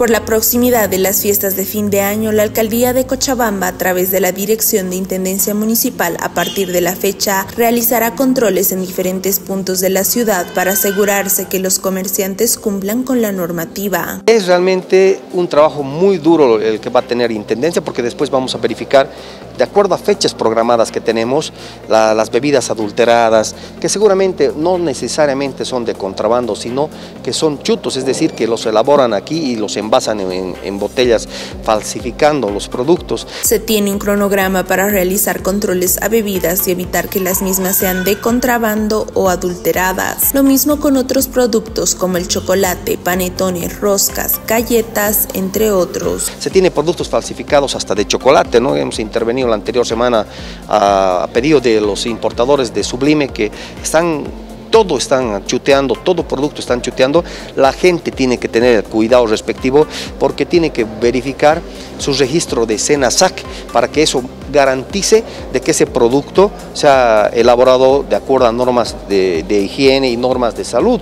Por la proximidad de las fiestas de fin de año, la alcaldía de Cochabamba, a través de la Dirección de Intendencia Municipal, a partir de la fecha, realizará controles en diferentes puntos de la ciudad para asegurarse que los comerciantes cumplan con la normativa. Es realmente un trabajo muy duro el que va a tener Intendencia porque después vamos a verificar, de acuerdo a fechas programadas que tenemos, las bebidas adulteradas, que seguramente no necesariamente son de contrabando, sino que son chutos, es decir, que los elaboran aquí y los envasan en, en botellas falsificando los productos. Se tiene un cronograma para realizar controles a bebidas y evitar que las mismas sean de contrabando o adulteradas. Lo mismo con otros productos como el chocolate, panetones, roscas, galletas, entre otros. Se tiene productos falsificados hasta de chocolate, ¿no? Hemos intervenido la anterior semana a pedido de los importadores de Sublime que están todo están chuteando, todo producto están chuteando, la gente tiene que tener cuidado respectivo porque tiene que verificar su registro de SENASAC para que eso garantice de que ese producto sea elaborado de acuerdo a normas de higiene y normas de salud.